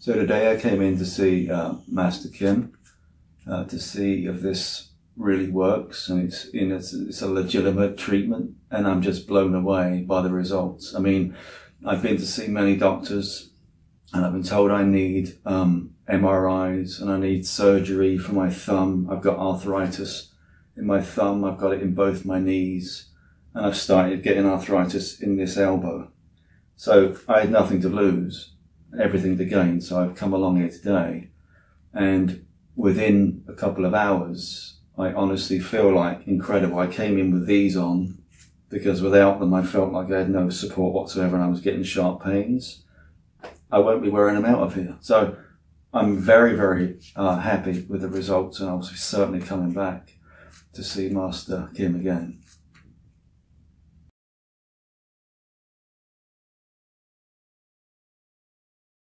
So today I came in to see uh, Master Kim uh, to see if this really works and it's in it's, it's, a legitimate treatment and I'm just blown away by the results. I mean, I've been to see many doctors and I've been told I need um, MRIs and I need surgery for my thumb. I've got arthritis in my thumb. I've got it in both my knees and I've started getting arthritis in this elbow. So I had nothing to lose everything to gain. So I've come along here today and within a couple of hours, I honestly feel like incredible. I came in with these on because without them, I felt like I had no support whatsoever and I was getting sharp pains. I won't be wearing them out of here. So I'm very, very uh, happy with the results and I'll be certainly coming back to see Master Kim again.